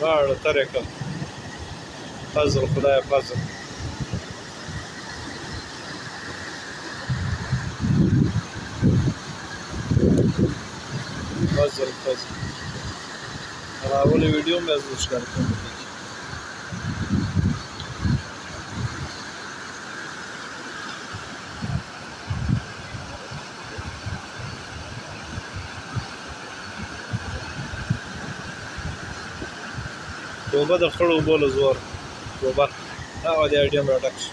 غاړه ترې کړم فضل خدای فضل فضل فضل راولې ویډیو مې زوښ کړم توبه د خړو اوبو له زور توبه هغه د اډیم راډک شو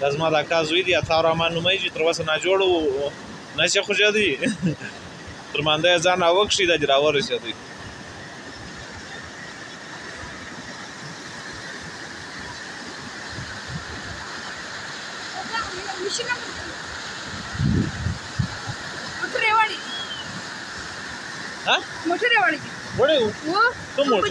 دا زما د اکا زوی دی عطا رحمان نومې چې تر اوسه نه جوړ وو نشه خو شه دی تر مانده یې ځان اوکشي دا چې راورسې دی موټر یې وړی دی وړی و؟ کوم موټر؟